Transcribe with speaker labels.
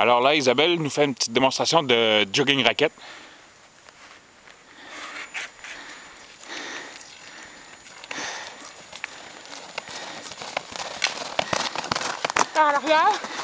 Speaker 1: Alors là, Isabelle nous fait une petite démonstration de jogging racket.
Speaker 2: Par l'arrière.